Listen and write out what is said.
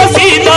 我是。